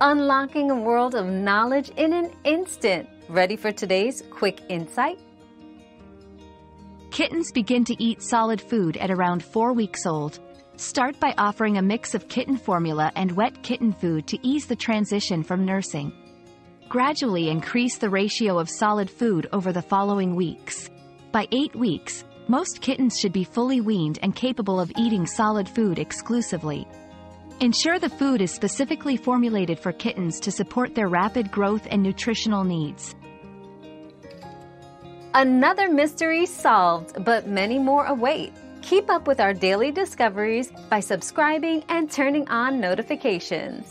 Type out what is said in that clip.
unlocking a world of knowledge in an instant. Ready for today's quick insight? Kittens begin to eat solid food at around four weeks old. Start by offering a mix of kitten formula and wet kitten food to ease the transition from nursing. Gradually increase the ratio of solid food over the following weeks. By eight weeks, most kittens should be fully weaned and capable of eating solid food exclusively. Ensure the food is specifically formulated for kittens to support their rapid growth and nutritional needs. Another mystery solved, but many more await. Keep up with our daily discoveries by subscribing and turning on notifications.